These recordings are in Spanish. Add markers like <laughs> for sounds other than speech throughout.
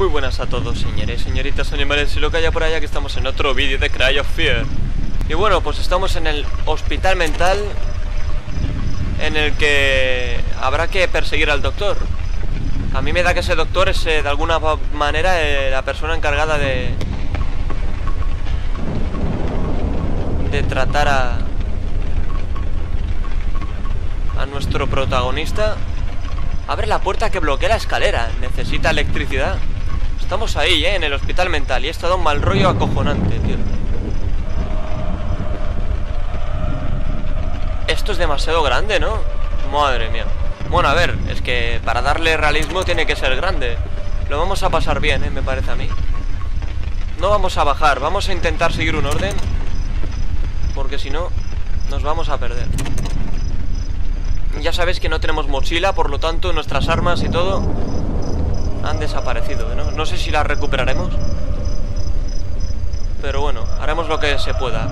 Muy buenas a todos, señores, señoritas, animales y lo que haya por allá que estamos en otro vídeo de Cry of Fear. Y bueno, pues estamos en el hospital mental en el que habrá que perseguir al doctor. A mí me da que ese doctor es eh, de alguna manera eh, la persona encargada de... de tratar a... a nuestro protagonista. Abre la puerta que bloquea la escalera. Necesita electricidad. Estamos ahí, ¿eh? En el hospital mental. Y esto da un mal rollo acojonante, tío. Esto es demasiado grande, ¿no? Madre mía. Bueno, a ver, es que para darle realismo tiene que ser grande. Lo vamos a pasar bien, ¿eh? Me parece a mí. No vamos a bajar, vamos a intentar seguir un orden. Porque si no, nos vamos a perder. Ya sabéis que no tenemos mochila, por lo tanto nuestras armas y todo han desaparecido, ¿no? No sé si las recuperaremos. Pero bueno, haremos lo que se pueda.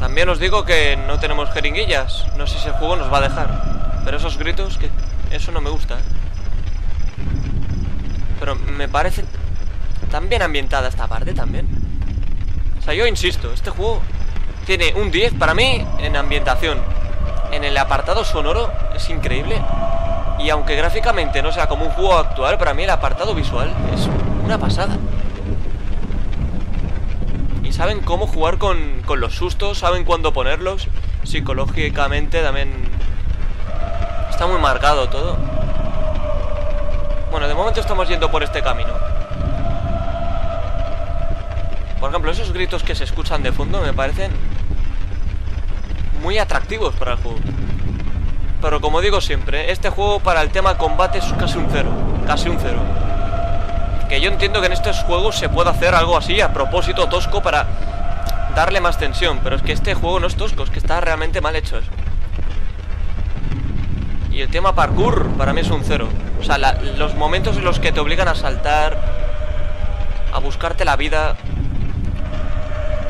También os digo que no tenemos jeringuillas. No sé si el juego nos va a dejar. Pero esos gritos, que eso no me gusta. ¿eh? Pero me parece tan bien ambientada esta parte también. O sea, yo insisto, este juego tiene un 10 para mí en ambientación. En el apartado sonoro es increíble. Y aunque gráficamente no sea como un juego actual, para mí el apartado visual es una pasada. Y saben cómo jugar con, con los sustos, saben cuándo ponerlos. Psicológicamente también Está muy marcado todo. Bueno, de momento estamos yendo por este camino. Por ejemplo, esos gritos que se escuchan de fondo me parecen muy atractivos para el juego. Pero como digo siempre, este juego para el tema combate es casi un cero. Casi un cero. Que yo entiendo que en estos juegos se puede hacer algo así a propósito tosco para darle más tensión. Pero es que este juego no es tosco, es que está realmente mal hecho. Y el tema parkour para mí es un cero. O sea, los momentos en los que te obligan a saltar, a buscarte la vida,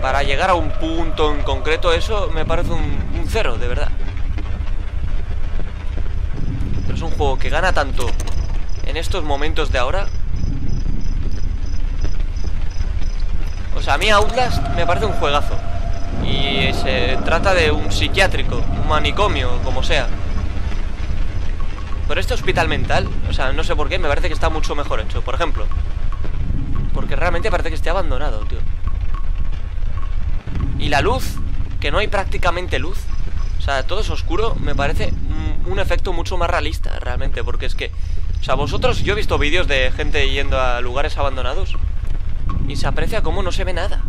para llegar a un punto en concreto, eso me parece un cero, de verdad. Un juego que gana tanto en estos momentos de ahora. O sea, a mí Outlast me parece un juegazo. Y se trata de un psiquiátrico, un manicomio, como sea. Pero este hospital mental, o sea, no sé por qué, me parece que está mucho mejor hecho. Por ejemplo, porque realmente parece que esté abandonado, tío. Y la luz, que no hay prácticamente luz. O sea, todo es oscuro, me parece un, efecto mucho más realista, realmente. Porque es que, o sea, vosotros, yo he visto vídeos de gente yendo a lugares abandonados. Y se aprecia como no se ve nada.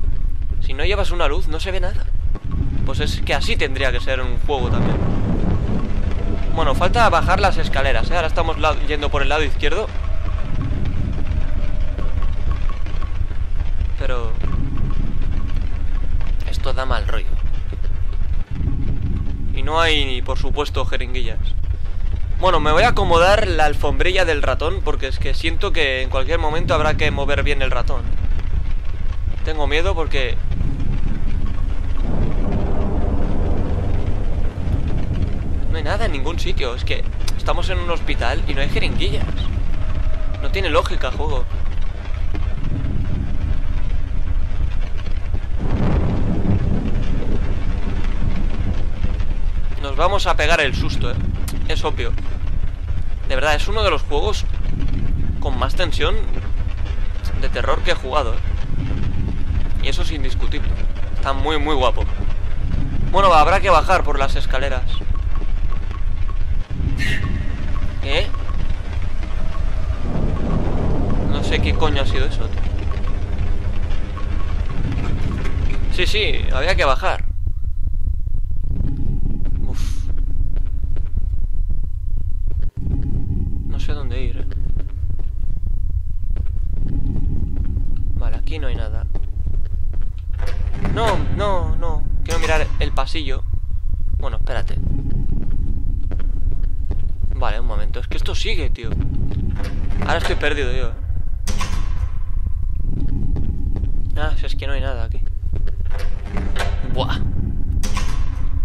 Si no llevas una luz, no se ve nada. Pues es que así tendría que ser un juego también. Bueno, falta bajar las escaleras, ¿eh? Ahora estamos yendo por el lado izquierdo Pero... Esto da mal rollo no hay, por supuesto, jeringuillas Bueno, me voy a acomodar la alfombrilla del ratón Porque es que siento que en cualquier momento habrá que mover bien el ratón Tengo miedo porque No hay nada en ningún sitio. Es que estamos en un hospital y no hay jeringuillas. No tiene lógica juego. Nos vamos a pegar el susto, ¿eh? Es obvio. De verdad, es uno de los juegos con más tensión de terror que he jugado, ¿eh? Y eso es indiscutible. Está muy, muy guapo. Bueno, habrá que bajar por las escaleras. ¿Eh? No sé qué coño ha sido eso, Sí, sí, había que bajar. Bueno, espérate. Vale, un momento. Es que esto sigue, tío. Ahora estoy perdido, yo. Ah, si es que no hay nada aquí. Buah.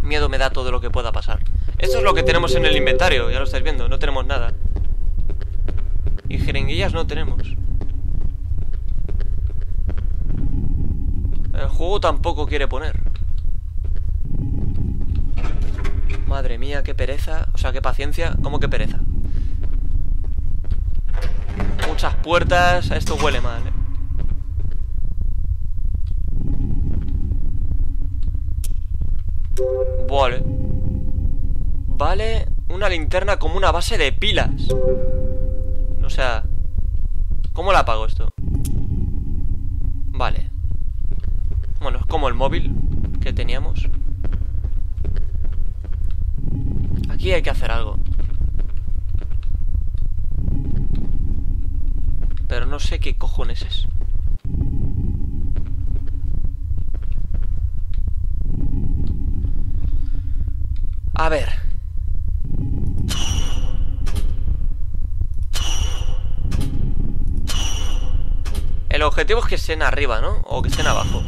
Miedo me da todo lo que pueda pasar. Esto es lo que tenemos en el inventario, ya lo estáis viendo. No tenemos nada. Y jeringuillas no tenemos. El juego tampoco quiere poner. Madre mía, qué pereza. O sea, qué paciencia. ¿Cómo que pereza? Muchas puertas. Esto huele mal, ¿eh? Vale. Vale, una linterna como una base de pilas. O sea... ¿Cómo la apago esto? Vale. Bueno, es como el móvil que teníamos. Aquí hay que hacer algo. Pero no sé qué cojones es. A ver. El objetivo es que estén arriba, ¿no? O que estén abajo.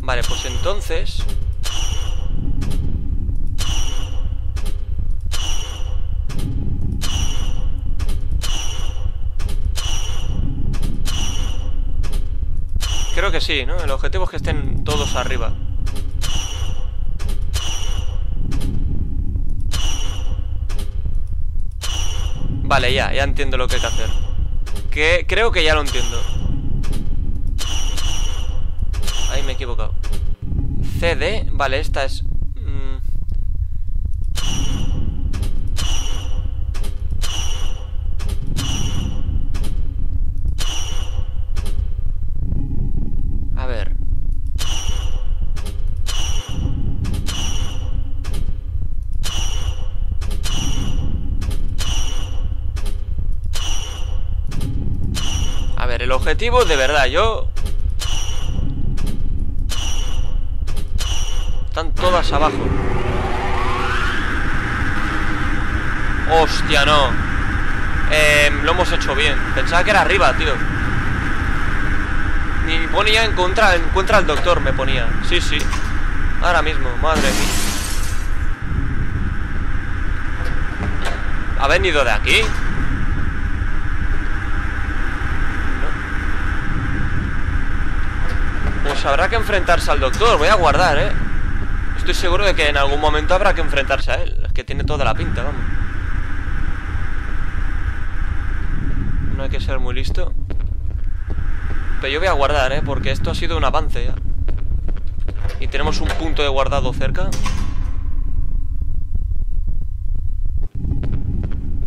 Vale, pues entonces... Creo sí, ¿no? El objetivo es que estén todos arriba. Vale, ya, ya entiendo lo que hay que hacer. Que creo que ya lo entiendo. Ahí me he equivocado. CD, vale, esta es... Mm. A ver. A ver, el de verdad, yo Están todas abajo. Hostia, no. Eh, lo hemos hecho bien. Pensaba que era arriba, tío. Ni ponía encuentra, encuentra al doctor, me ponía. Sí, sí. Ahora mismo, madre mía. ¿Ha venido de aquí? No. Pues habrá que enfrentarse al doctor. Voy a guardar, ¿eh? Estoy seguro de que en algún momento habrá que enfrentarse a él. Es que tiene toda la pinta, vamos. No hay que ser muy listo. Pero yo voy a guardar, ¿eh? Porque esto ha sido un avance ya. Y tenemos un punto de guardado cerca.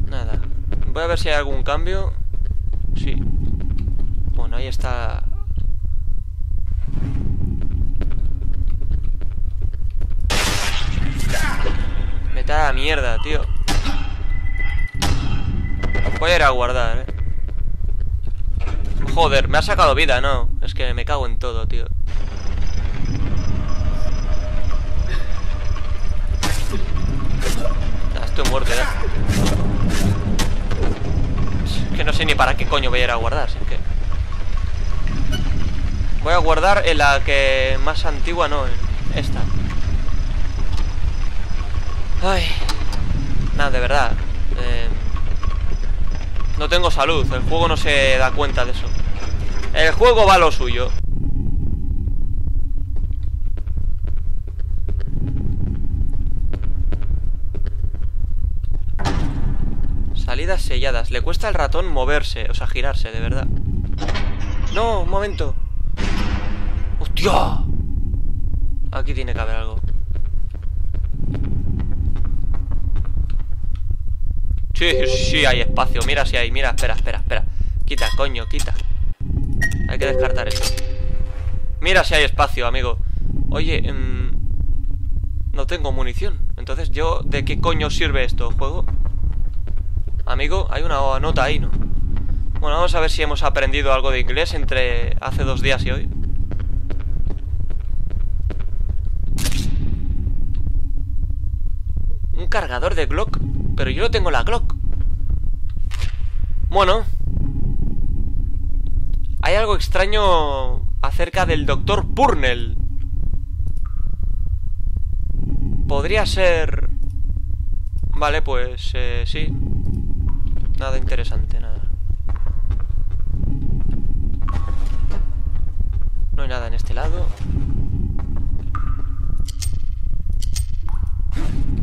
Nada. Voy a ver si hay algún cambio. Sí. Bueno, ahí está mierda, tío. Voy a ir a guardar, eh. Joder, me ha sacado vida, ¿no? Es que me cago en todo, tío. estoy muerto ya. Es que no sé ni para qué coño voy a ir a guardar, es que... Voy a guardar en la que más antigua, no, esta. Ay. De verdad. Eh, no tengo salud. El juego no se da cuenta de eso. El juego va a lo suyo. Salidas selladas. Le cuesta al ratón moverse, o sea, girarse, de verdad. No, un momento. ¡Hostia! Aquí tiene que haber algo. Sí, sí, hay espacio. Mira si hay. Mira, espera, espera, espera. Quita, coño, quita. Hay que descartar eso. Mira si hay espacio, amigo. Oye, mmm, no tengo munición. Entonces, ¿yo de qué coño sirve esto, juego? Amigo, hay una nota ahí, ¿no? Bueno, vamos a ver si hemos aprendido algo de inglés entre hace dos días y hoy. Un cargador de Glock pero yo no tengo la Glock. Bueno. Hay algo extraño acerca del doctor Purnell. Podría ser... Vale, pues eh, sí. Nada interesante, nada. No hay nada en este lado.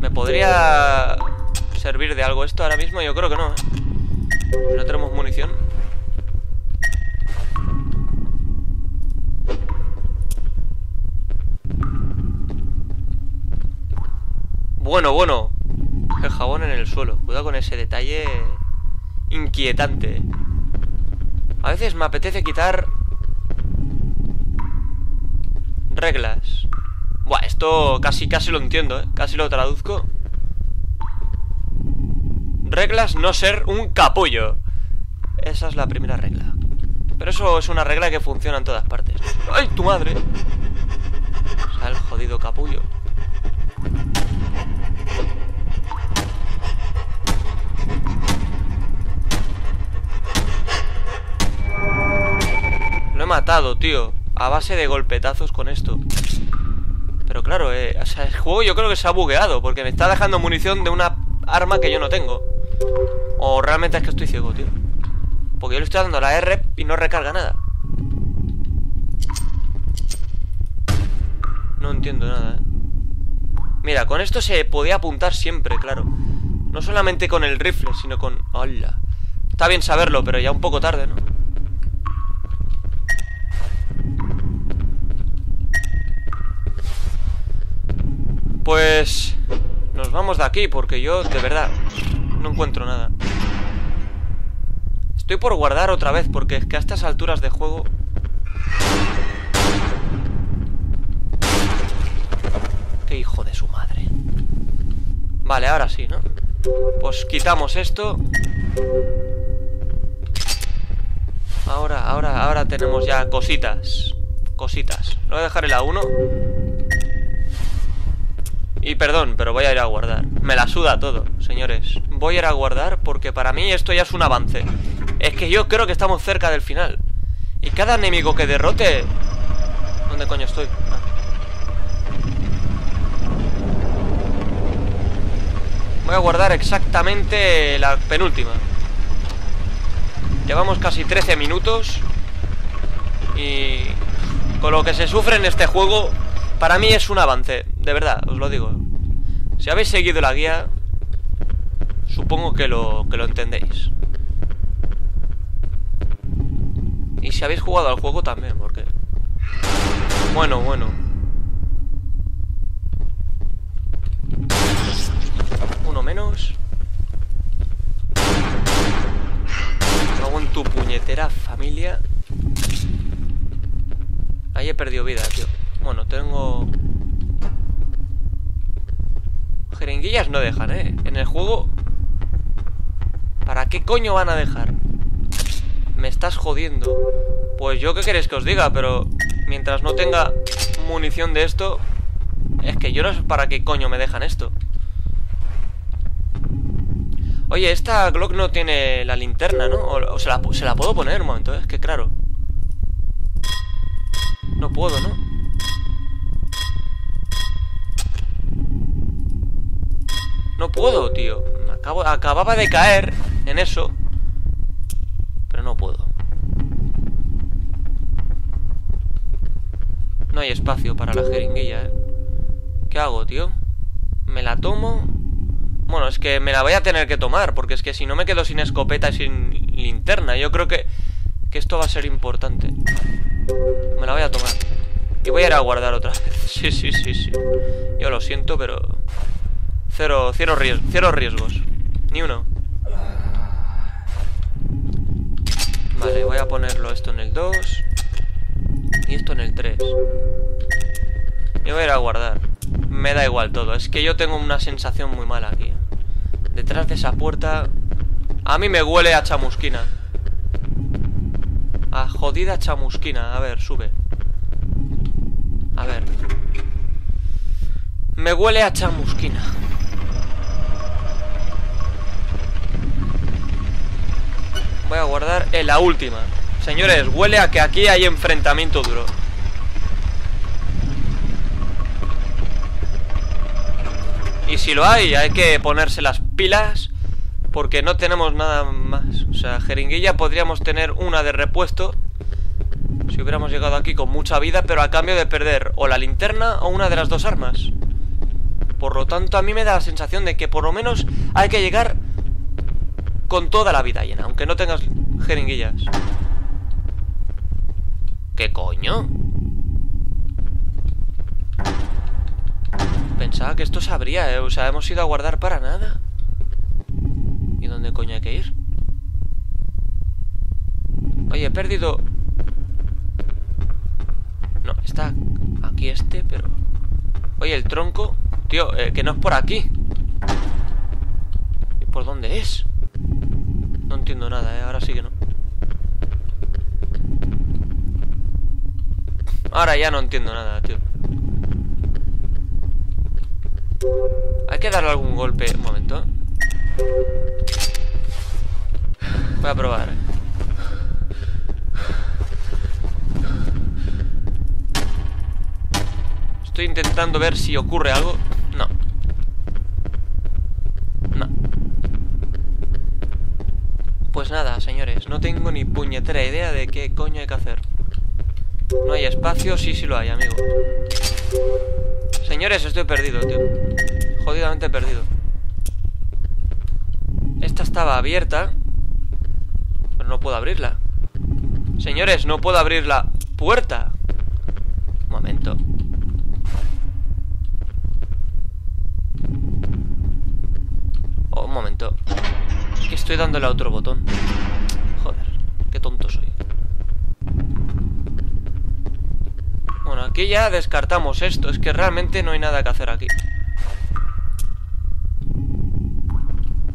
¿Me podría servir de algo esto ahora mismo? Yo creo que no. ¿eh? No tenemos munición. Bueno, bueno. El jabón en el suelo. Cuidado con ese detalle inquietante. A veces me apetece quitar reglas. Buah, esto casi casi lo entiendo, ¿eh? Casi lo traduzco. Reglas no ser un capullo. Esa es la primera regla. Pero eso es una regla que funciona en todas partes. ¡Ay, tu madre! O el jodido capullo. Lo he matado, tío. A base de golpetazos con esto. Pero claro, eh, o sea, el juego yo creo que se ha bugueado Porque me está dejando munición de una arma que yo no tengo O realmente es que estoy ciego, tío Porque yo le estoy dando la R y no recarga nada No entiendo nada, eh Mira, con esto se podía apuntar siempre, claro No solamente con el rifle, sino con... ¡Hola! Está bien saberlo, pero ya un poco tarde, ¿no? Pues... Nos vamos de aquí porque yo, de verdad, no encuentro nada. Estoy por guardar otra vez porque es que a estas alturas de juego... Qué hijo de su madre. Vale, ahora sí, ¿no? Pues quitamos esto. Ahora, ahora, ahora tenemos ya cositas. Cositas. Lo voy a dejar en la 1. Y perdón, pero voy a ir a guardar Me la suda todo, señores Voy a ir a guardar porque para mí esto ya es un avance Es que yo creo que estamos cerca del final Y cada enemigo que derrote... ¿Dónde coño estoy? Voy a guardar exactamente la penúltima Llevamos casi 13 minutos Y... Con lo que se sufre en este juego para mí es un avance, de verdad, os lo digo. Si habéis seguido la guía, supongo que lo, que lo entendéis. Y si habéis jugado al juego también, porque... Bueno, bueno. Uno menos. Hago en tu puñetera familia. Ahí he perdido vida, tío. Bueno, tengo... Jeringuillas no dejan, ¿eh? En el juego... ¿Para qué coño van a dejar? Me estás jodiendo Pues yo qué queréis que os diga, pero... Mientras no tenga munición de esto... Es que yo no sé para qué coño me dejan esto Oye, esta Glock no tiene la linterna, ¿no? O, se, la, se la puedo poner un momento, ¿eh? es que claro No puedo, ¿no? No puedo, tío Acabo, Acababa de caer en eso Pero no puedo No hay espacio para la jeringuilla, ¿eh? ¿Qué hago, tío? ¿Me la tomo? Bueno, es que me la voy a tener que tomar Porque es que si no me quedo sin escopeta y sin linterna Yo creo que, que esto va a ser importante Me la voy a tomar Y voy a ir a guardar otra vez <laughs> Sí, sí, sí, sí Yo lo siento, pero... Cero, cero, riesgos. Ni uno. Vale, voy a ponerlo esto en el 2 y esto en el 3. Y voy a ir a guardar. Me da igual todo. Es que yo tengo una sensación muy mala aquí. Detrás de esa puerta... A mí me huele a chamusquina. A jodida chamusquina. A ver, sube. A ver. Me huele a chamusquina. Voy a guardar en la última. Señores, huele a que aquí hay enfrentamiento duro. Y si lo hay, hay que ponerse las pilas Porque no tenemos nada más. O sea, jeringuilla podríamos tener una de repuesto Si hubiéramos llegado aquí con mucha vida Pero a cambio de perder o la linterna o una de las dos armas. Por lo tanto, a mí me da la sensación de que por lo menos hay que llegar con toda la vida llena, aunque no tengas jeringuillas. ¿Qué coño? Pensaba que esto sabría, ¿eh? O sea, hemos ido a guardar para nada. ¿Y dónde coño hay que ir? Oye, he perdido... No, está aquí este, pero... Oye, el tronco... Tío, eh, que no es por aquí. ¿Y por dónde es? Entiendo nada, ¿eh? Ahora sí que no. Ahora ya no entiendo nada, tío. Hay que darle algún golpe. Un momento. Voy a probar. Estoy intentando ver si ocurre algo. No. No. Pues nada, señores. No tengo ni puñetera idea de qué coño hay que hacer. No hay espacio, sí, sí lo hay, amigo. Señores, estoy perdido, tío. Jodidamente perdido. Esta estaba abierta. Pero no puedo abrirla. Señores, no puedo abrir la puerta. Un momento. Oh, un momento. Es que estoy dándole a otro botón. Qué tonto soy. Bueno, aquí ya descartamos esto. Es que realmente no hay nada que hacer aquí.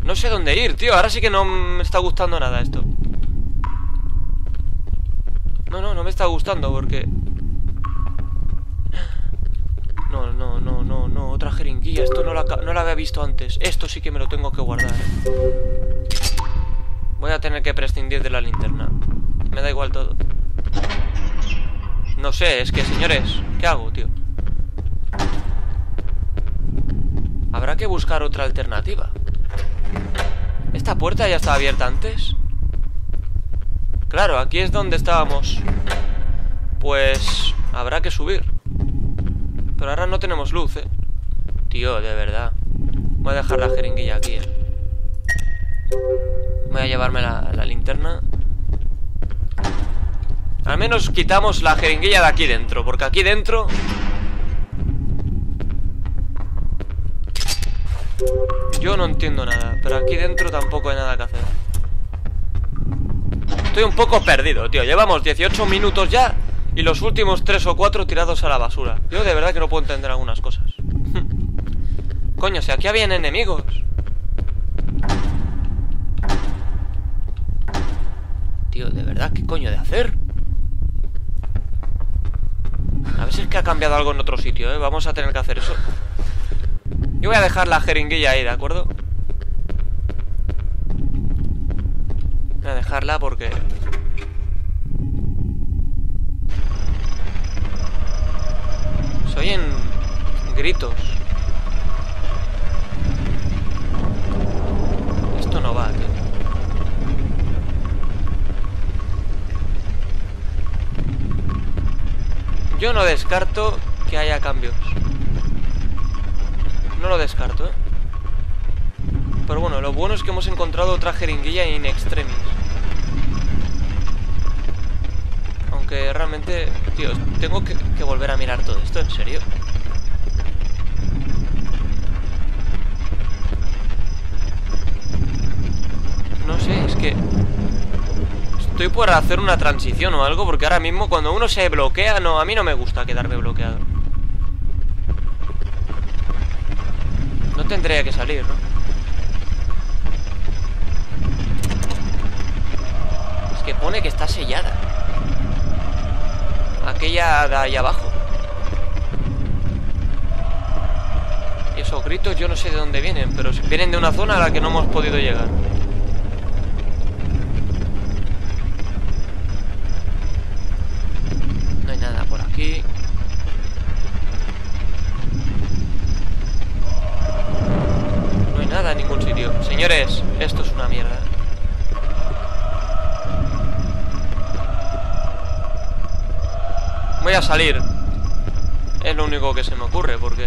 No sé dónde ir, tío. Ahora sí que no me está gustando nada esto. No, no, no me está gustando porque... No, no, no, no, no. Otra jeringuilla. Esto no la, no la había visto antes. Esto sí que me lo tengo que guardar. Voy a tener que prescindir de la linterna. Me da igual todo. No sé, es que, señores, ¿qué hago, tío? Habrá que buscar otra alternativa. ¿Esta puerta ya estaba abierta antes? Claro, aquí es donde estábamos. Pues... Habrá que subir. Pero ahora no tenemos luz, ¿eh? Tío, de verdad. Voy a dejar la jeringuilla aquí, ¿eh? Voy a llevarme la, linterna. Al menos quitamos la jeringuilla de aquí dentro Porque aquí dentro Yo no entiendo nada Pero aquí dentro tampoco hay nada que hacer. Estoy un poco perdido, tío. Llevamos 18 minutos ya Y los últimos 3 o 4 tirados a la basura. Yo de verdad que no puedo entender algunas cosas. <laughs> Coño, si aquí habían enemigos Tío, de ¿qué coño de hacer? A ver si es que ha cambiado algo en otro sitio, ¿eh? Vamos a tener que hacer eso Yo voy a dejar la jeringuilla ahí, ¿de acuerdo? Voy a dejarla porque... Soy en gritos Esto no va, tío Yo no descarto que haya cambios. No lo descarto, ¿eh? Pero bueno, lo bueno es que hemos encontrado otra jeringuilla in extremis. Aunque realmente, tío, tengo que, que volver a mirar todo esto, ¿en serio? No sé, es que Estoy por hacer una transición o algo Porque ahora mismo cuando uno se bloquea No, a mí no me gusta quedarme bloqueado. No tendría que salir, ¿no? Es que pone que está sellada. Aquella de ahí abajo. Y esos gritos yo no sé de dónde vienen Pero vienen de una zona a la que no hemos podido llegar único que se me ocurre, porque...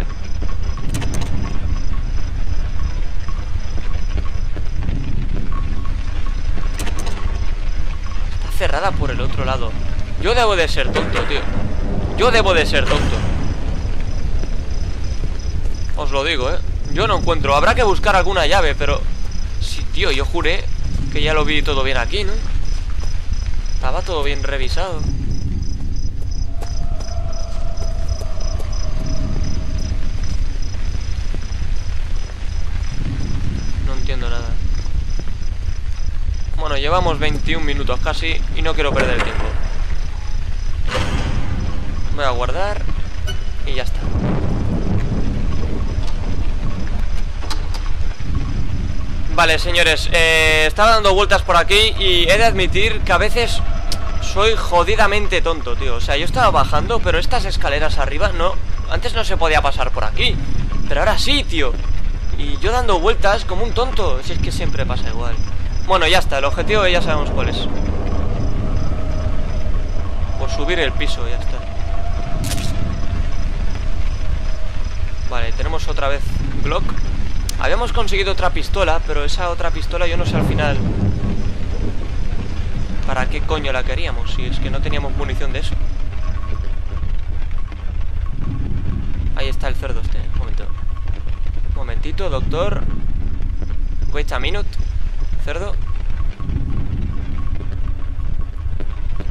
Está cerrada por el otro lado. Yo debo de ser tonto, tío. Yo debo de ser tonto. Os lo digo, ¿eh? Yo no encuentro. Habrá que buscar alguna llave, pero... Sí, tío, yo juré que ya lo vi todo bien aquí, ¿no? Estaba todo bien revisado. Llevamos 21 minutos casi y no quiero perder el tiempo. Voy a guardar y ya está. Vale, señores, eh, estaba dando vueltas por aquí y he de admitir que a veces soy jodidamente tonto, tío. O sea, yo estaba bajando, pero estas escaleras arriba no... Antes no se podía pasar por aquí, pero ahora sí, tío. Y yo dando vueltas como un tonto, si es que siempre pasa igual. Bueno, ya está, el objetivo ya sabemos cuál es. Por subir el piso, ya está. Vale, tenemos otra vez Glock. Habíamos conseguido otra pistola, pero esa otra pistola yo no sé al final para qué coño la queríamos, si es que no teníamos munición de eso. Ahí está el cerdo este, un momento. Un momentito, doctor. Wait a minute. Cerdo.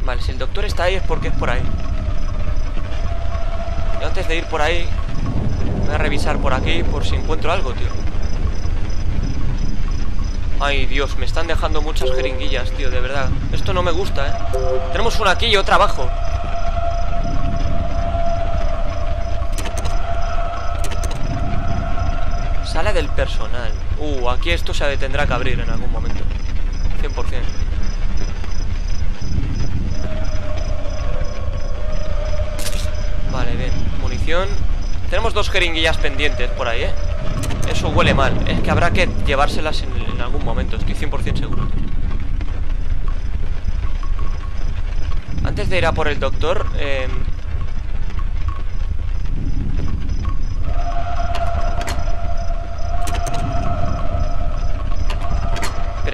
Vale, si el doctor está ahí es porque es por ahí. Y antes de ir por ahí, voy a revisar por aquí por si encuentro algo, tío. Ay, Dios, me están dejando muchas jeringuillas, tío, de verdad Esto no me gusta, ¿eh? Tenemos una aquí y otra abajo Sala del personal Uh, aquí esto se tendrá que abrir en algún momento. 100% Vale, bien. Munición. Tenemos dos jeringuillas pendientes por ahí, ¿eh? Eso huele mal. Es que habrá que llevárselas en, algún momento. Estoy 100% seguro. Antes de ir a por el doctor eh...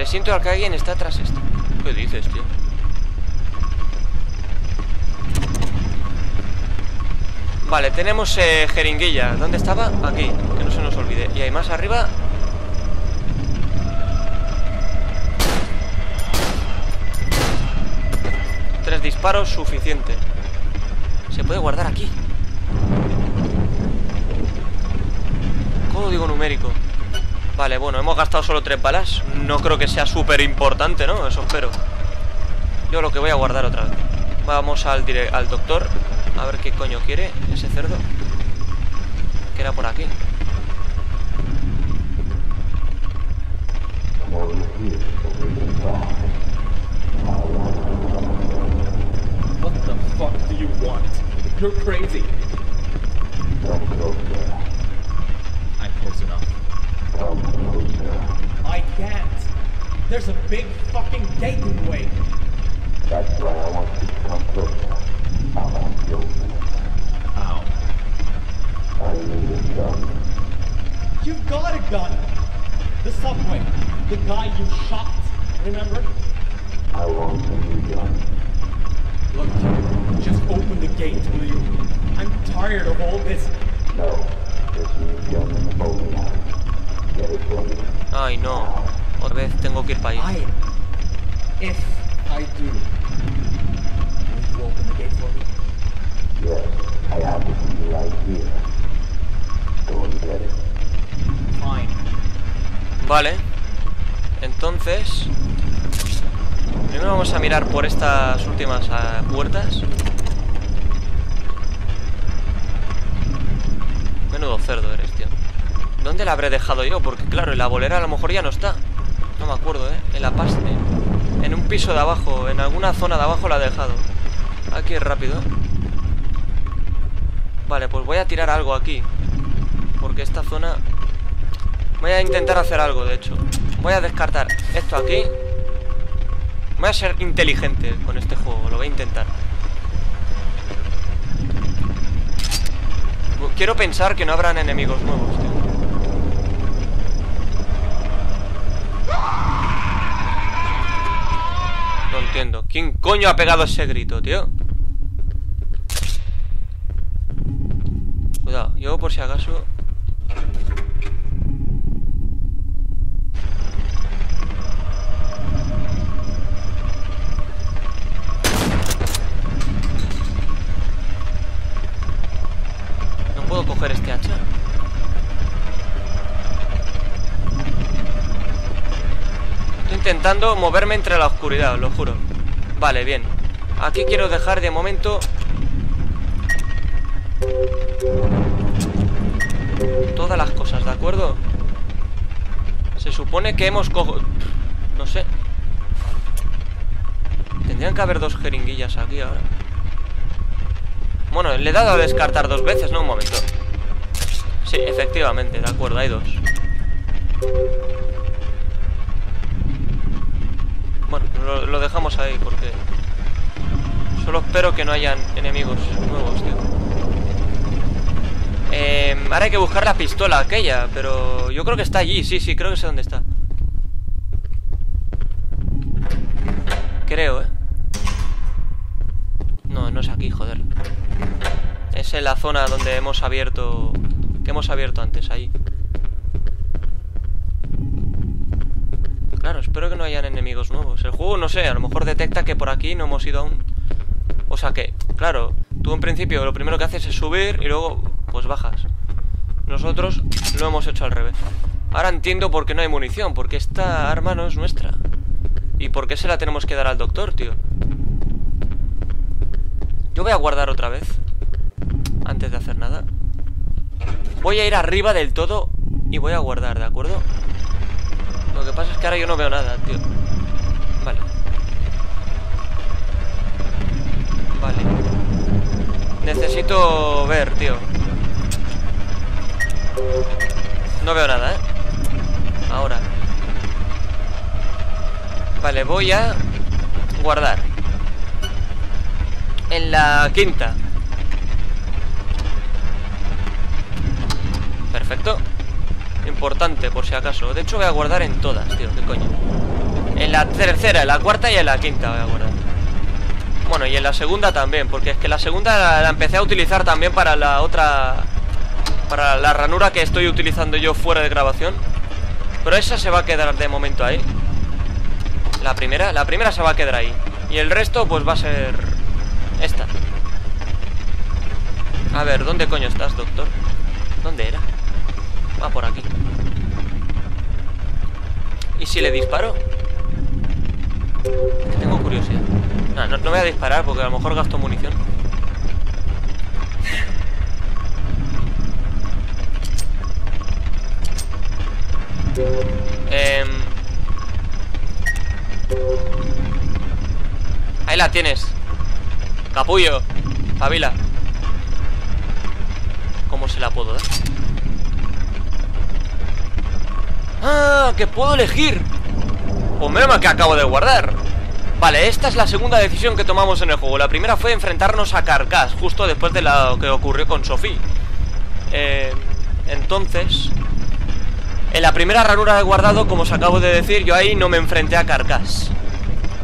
Presiento que alguien está tras esto. ¿Qué dices, tío? Vale, tenemos eh, jeringuilla. ¿Dónde estaba? Aquí, que no se nos olvide. Y hay más arriba. Tres disparos, suficiente. Se puede guardar aquí Código numérico Vale, bueno, hemos gastado solo tres balas No creo que sea súper importante, ¿no? Eso espero Yo lo que voy a guardar otra vez Vamos al, al doctor A ver qué coño quiere ese cerdo Que era por aquí What the fuck do you want? You're crazy. There's a big fucking gate in the way. Últimas ah, puertas. Menudo cerdo eres, tío. ¿Dónde la habré dejado yo? Porque claro, en la bolera a lo mejor ya no está. No me acuerdo, ¿eh? En la paste En un piso de abajo En alguna zona de abajo la he dejado. Aquí rápido Vale, pues voy a tirar algo aquí. Porque esta zona Voy a intentar hacer algo, de hecho. Voy a descartar esto aquí Voy a ser inteligente con este juego Lo voy a intentar Quiero pensar que no habrán enemigos nuevos, tío No entiendo. ¿Quién coño ha pegado ese grito, tío? Cuidado, yo por si acaso... No puedo coger este hacha. Estoy moverme entre la oscuridad, lo juro. Vale, bien. Aquí quiero dejar de momento... Todas las cosas, ¿de acuerdo? Se supone que hemos cojo... No sé. Tendrían que haber dos jeringuillas aquí ahora. Bueno, le he dado a descartar dos veces, ¿no? Un momento. Sí, efectivamente, de acuerdo, hay dos. Lo, dejamos ahí porque... Solo espero que no hayan enemigos nuevos, tío. Eh, ahora hay que buscar la pistola aquella, pero yo creo que está allí, sí, sí, creo que sé dónde está. Creo, eh. No, no es aquí, joder. Es en la zona donde hemos abierto... Que hemos abierto antes, ahí. Claro, espero que no hayan enemigos nuevos. El juego, no sé, a lo mejor detecta que por aquí no hemos ido aún. O sea que, claro, tú en principio lo primero que haces es subir y luego, pues bajas. Nosotros lo hemos hecho al revés. Ahora entiendo por qué no hay munición, porque esta arma no es nuestra. ¿Y por qué se la tenemos que dar al doctor, tío? Yo voy a guardar otra vez Antes de hacer nada Voy a ir arriba del todo Y voy a guardar, ¿de acuerdo? Lo que pasa es que ahora yo no veo nada, tío. Vale. Vale. Necesito ver, tío. No veo nada, ¿eh? Ahora. Vale, voy a Guardar. En la quinta. Perfecto Importante, por si acaso. De hecho voy a guardar en todas, tío, qué coño. En la tercera, en la cuarta y en la quinta voy a guardar. Bueno, y en la segunda también Porque es que la segunda la, empecé a utilizar también para la otra Para la ranura que estoy utilizando yo fuera de grabación. Pero esa se va a quedar de momento ahí. La primera, la primera se va a quedar ahí. Y el resto pues va a ser esta. A ver, ¿dónde coño estás, doctor? ¿Dónde era? Ah, por aquí. ¿Y si le disparo? Tengo curiosidad. No, no, no voy a disparar porque a lo mejor gasto munición. Eh... Ahí la tienes. Capullo, Pavila ¿Cómo se la puedo dar? ¡Ah! ¡Que puedo elegir! Menos mal que acabo de guardar. Vale, esta es la segunda decisión que tomamos en el juego. La primera fue enfrentarnos a Carcass Justo después de lo que ocurrió con Sophie. Eh, Entonces En la primera ranura de guardado Como os acabo de decir, yo ahí no me enfrenté a Carcass.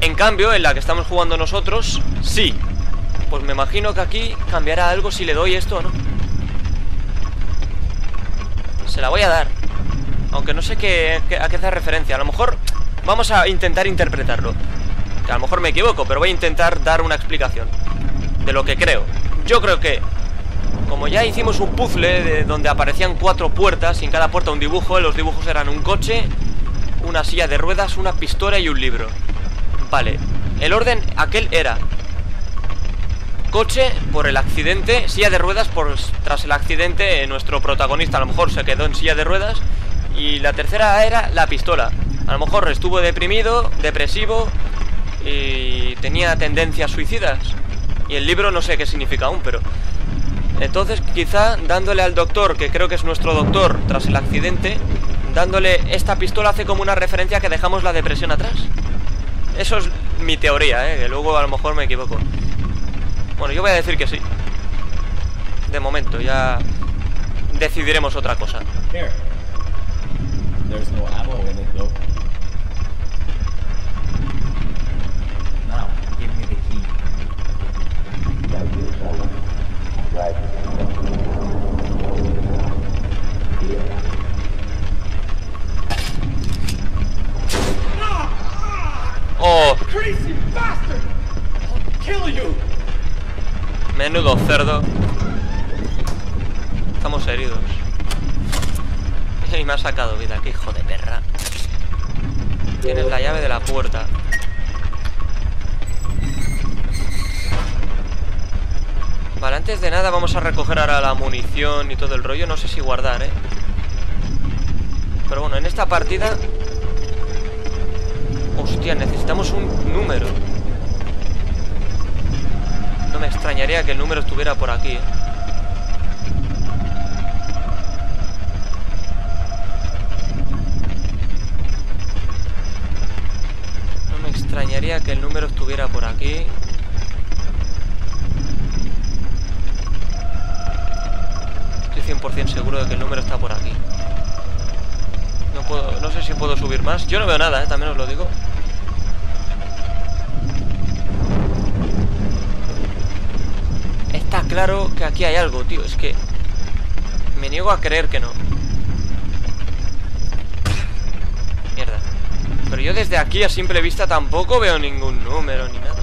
En cambio, en la que estamos jugando nosotros Sí. Pues me imagino que aquí cambiará algo si le doy esto o no. Se la voy a dar Aunque no sé qué, a qué hace referencia. A lo mejor vamos a intentar interpretarlo. Que a lo mejor me equivoco Pero voy a intentar dar una explicación De lo que creo. Yo creo que como ya hicimos un puzzle de donde aparecían cuatro puertas y en cada puerta un dibujo, los dibujos eran un coche, una silla de ruedas, una pistola y un libro. Vale, el orden aquel era coche por el accidente, silla de ruedas por tras el accidente eh, nuestro protagonista a lo mejor se quedó en silla de ruedas y la tercera era la pistola. A lo mejor estuvo deprimido, depresivo y tenía tendencias suicidas. Y el libro no sé qué significa aún, pero entonces quizá dándole al doctor, que creo que es nuestro doctor tras el accidente, dándole esta pistola hace como una referencia que dejamos la depresión atrás. Eso es mi teoría, ¿eh? que luego a lo mejor me equivoco. Bueno, yo voy a decir que sí. De momento, ya decidiremos otra cosa. There's no ammo in it though. Now, give me the key. Oh. Crazy bastard! I'll kill you. Menudo cerdo. Estamos heridos. Y me ha sacado vida, qué hijo de perra. Tienes la llave de la puerta. Vale, antes de nada vamos a recoger ahora la munición y todo el rollo. No sé si guardar, ¿eh? Pero bueno, en esta partida... Hostia, necesitamos un número. No me extrañaría que el número estuviera por aquí, ¿eh? No que el número estuviera por aquí. Estoy 100% seguro de que el número está por aquí. No puedo, no sé si puedo subir más. Yo no veo nada, ¿eh? también os lo digo. Está claro que aquí hay algo, tío. Es que me niego a creer que no. Mierda. Pero yo desde aquí a simple vista tampoco veo ningún número ni nada.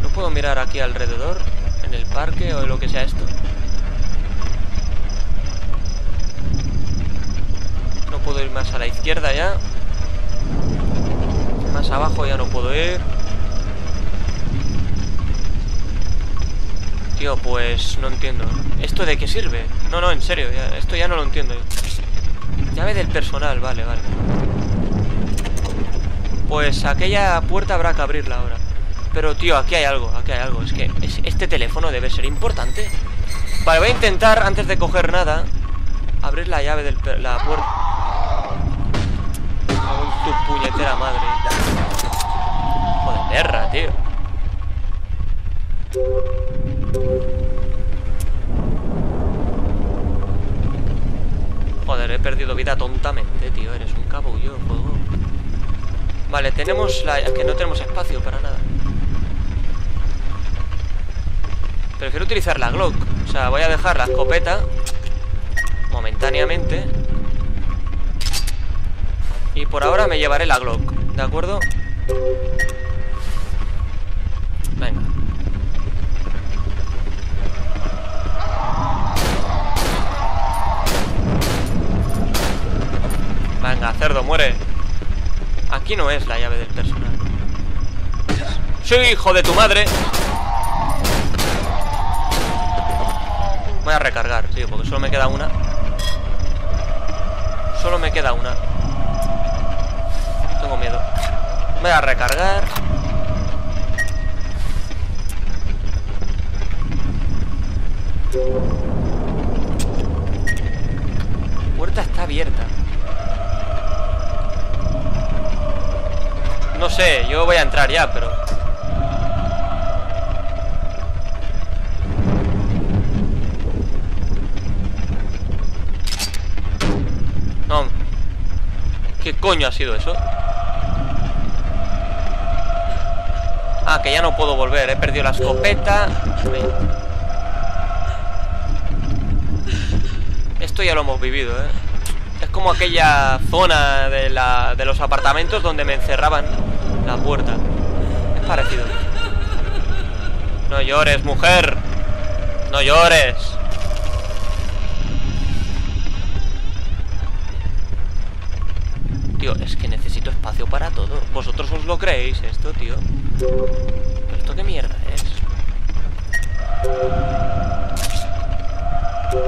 No puedo mirar aquí alrededor, en el parque o en lo que sea esto. No puedo ir más a la izquierda ya. Más abajo ya no puedo ir. Tío, pues no entiendo. ¿Esto de qué sirve? No, no, en serio, esto ya no lo entiendo. Llave del personal, vale, vale. Pues aquella puerta habrá que abrirla ahora. Pero, tío, aquí hay algo, aquí hay algo. Es que es- este teléfono debe ser importante. Vale, voy a intentar, antes de coger nada, abrir la llave de la puerta. Tu puñetera madre. Joder, perra, tío. Joder, he perdido vida tontamente, tío. Eres un cabullo, juego. Vale, tenemos la... Es que no tenemos espacio para nada. Prefiero utilizar la Glock. O sea, voy a dejar la escopeta momentáneamente. Y por ahora me llevaré la Glock, ¿de acuerdo? Venga. Venga, cerdo, muere. Aquí no es la llave del personal. ¡Sí, hijo de tu madre! Voy a recargar, tío, porque solo me queda una. Solo me queda una. Tengo miedo. Voy a recargar. puerta está abierta. No sé, yo voy a entrar ya, pero... No. ¿Qué coño ha sido eso? Ah, que ya no puedo volver. He perdido la escopeta. Esto ya lo hemos vivido, ¿eh? Es como aquella zona de, la, de los apartamentos donde me encerraban la puerta. Es parecido. No llores, mujer. No llores. Tío, es que necesito espacio para todo. ¿Vosotros os lo creéis esto, tío? ¿Pero esto qué mierda es?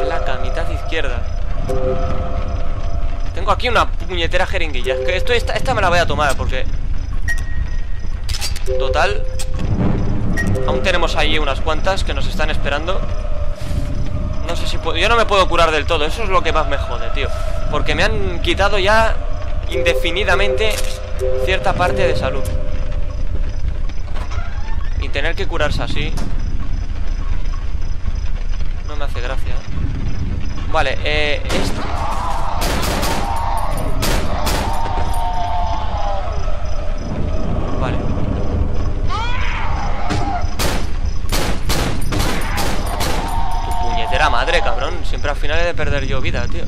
La mitad izquierda. Tengo aquí una puñetera jeringuilla. Es que esto, esta, esta me la voy a tomar porque... Total. Aún tenemos ahí unas cuantas que nos están esperando. No sé si puedo... Yo no me puedo curar del todo. Eso es lo que más me jode, tío. Porque me han quitado ya indefinidamente cierta parte de salud. Y tener que curarse así... No me hace gracia. Vale, eh... Siempre al final he de perder yo vida, tío.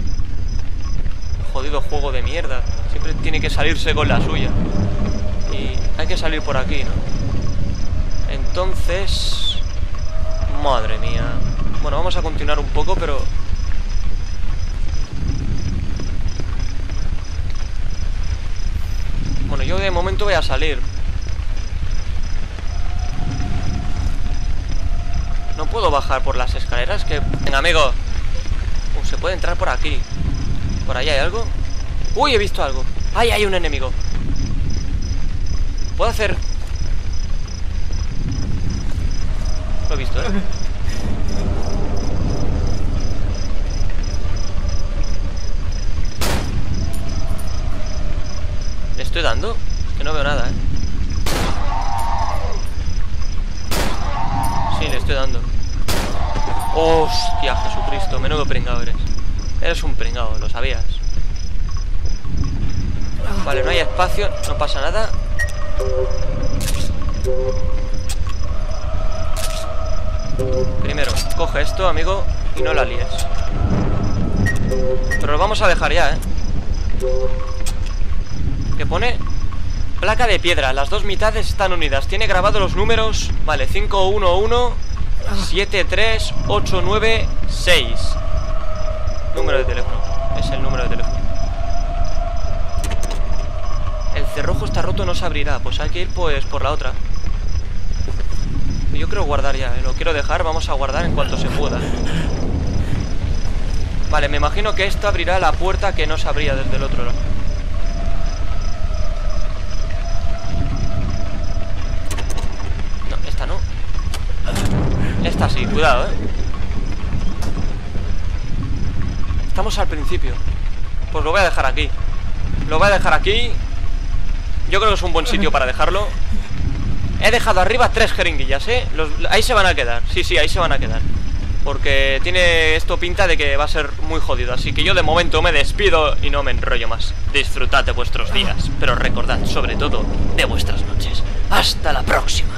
Jodido juego de mierda. Siempre tiene que salirse con la suya. Y hay que salir por aquí, ¿no? Entonces... Madre mía. Bueno, vamos a continuar un poco, pero... Bueno, yo de momento voy a salir. No puedo bajar por las escaleras que... Venga, amigo. Se puede entrar por aquí. ¿Por ahí hay algo? Uy, he visto algo. ¡Ay, hay un enemigo! ¿Puedo hacer...? Lo he visto, ¿eh? ¿Le estoy dando? Que no veo nada, ¿eh? Sí, le estoy dando Hostia, Jesucristo Menudo pringado eres. Eres un pringado, lo sabías. Vale, no hay espacio No pasa nada. Primero, coge esto, amigo Y no la líes. Pero lo vamos a dejar ya, ¿eh? Que pone Placa de piedra, las dos mitades están unidas. Tiene grabados los números. Vale, 511 73896 Número de teléfono. Es el número de teléfono. El cerrojo está roto, no se abrirá. Pues hay que ir pues por la otra. Yo creo guardar ya ¿eh? Lo quiero dejar, vamos a guardar en cuanto se pueda. Vale, me imagino que esto abrirá la puerta que no se abría desde el otro lado No, esta no Esta sí, cuidado, eh. Estamos al principio. Pues lo voy a dejar aquí. Lo voy a dejar aquí. Yo creo que es un buen sitio para dejarlo. He dejado arriba tres jeringuillas, ¿eh? Ahí se van a quedar. Sí, sí, ahí se van a quedar. Porque tiene esto pinta de que va a ser muy jodido. Así que yo de momento me despido y no me enrollo más. Disfrutad de vuestros días Pero recordad sobre todo de vuestras noches. Hasta la próxima